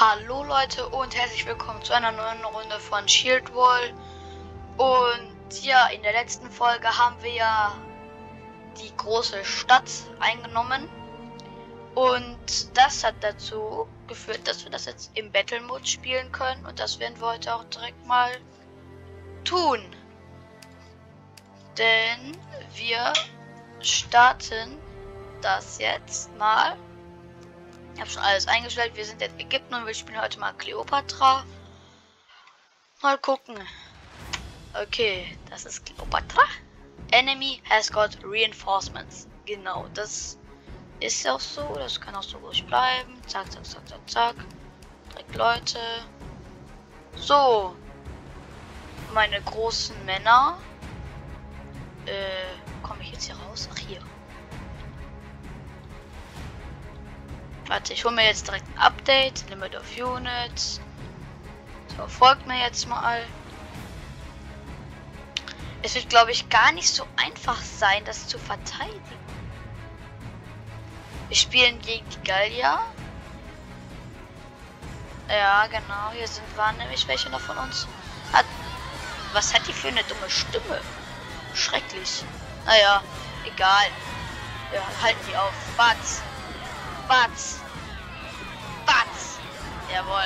Hallo Leute und herzlich willkommen zu einer neuen Runde von Shield Wall. Und ja, in der letzten Folge haben wir ja die große Stadt eingenommen. Und das hat dazu geführt, dass wir das jetzt im Battle Mode spielen können. Und das werden wir heute auch direkt mal tun. Denn wir starten das jetzt mal ich habe schon alles eingestellt. Wir sind in Ägypten und wir spielen heute mal Cleopatra. Mal gucken. Okay, das ist Cleopatra. Enemy has got reinforcements. Genau, das ist auch so. Das kann auch so ruhig bleiben. Zack, zack, zack, zack, zack. Direkt Leute. So. Meine großen Männer. Äh, komme ich jetzt hier raus? Ach, hier. Warte, ich hole mir jetzt direkt ein Update. Limit of Units. So, folgt mir jetzt mal. Es wird, glaube ich, gar nicht so einfach sein, das zu verteidigen. Wir spielen gegen die Gallier. Ja, genau. Hier sind waren nämlich welche noch von uns. Hat, was hat die für eine dumme Stimme? Schrecklich. Naja, egal. Wir halten die auf. Batz. Batz. Batz. Jawohl.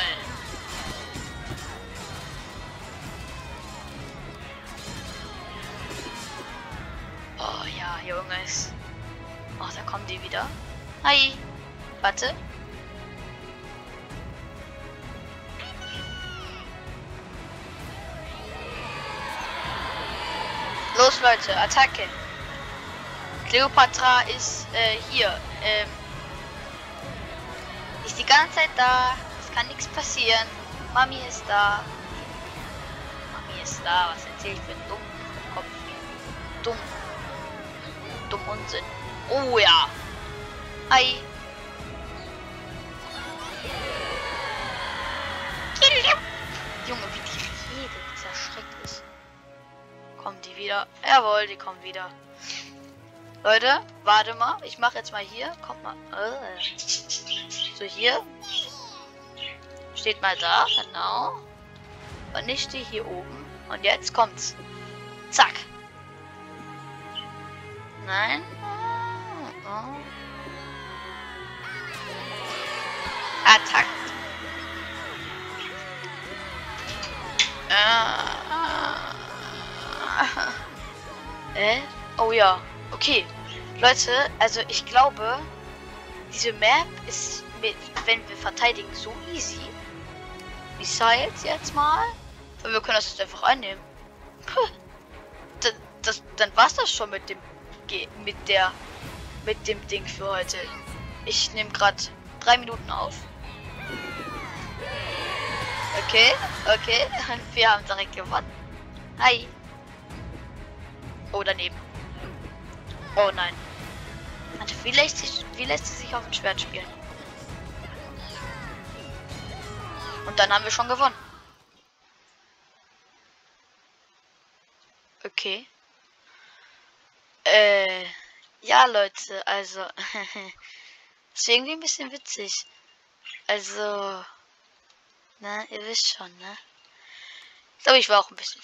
Oh ja, Junges. Oh, da kommen die wieder. Hi. Warte. Los Leute, Attacke. Cleopatra ist äh, hier. Ähm, ist die ganze Zeit da. Es kann nichts passieren. Mami ist da. Mami ist da. Was erzähle ich für einen dummen Kopf? Dumm. Dumm Unsinn. Oh ja. Hi. Junge, wie die redet, ist ja. Kommen die wieder? Jawohl, die kommen wieder. Leute, warte mal. Ich mache jetzt mal hier. Kommt mal. Äh. So, hier. Steht mal da, genau. Und ich stehe hier oben. Und jetzt kommt's. Zack. Nein. Oh. Attack. Äh. Äh? Oh ja. Okay. Leute, also ich glaube, diese Map ist, mit, wenn wir verteidigen, so easy. Missiles jetzt mal. Und wir können das jetzt einfach einnehmen. Puh. Das, das, dann war's das schon mit dem mit der mit dem Ding für heute. Ich nehme gerade drei Minuten auf. Okay, okay. Und wir haben direkt gewonnen. Hi. Oh, daneben. Oh nein. Warte, wie lässt, sich, wie lässt sie sich auf dem Schwert spielen? Und dann haben wir schon gewonnen. Okay. Äh, ja, Leute, also, ist irgendwie ein bisschen witzig. Also, ne, ihr wisst schon, ne? Ich glaube, ich war auch ein bisschen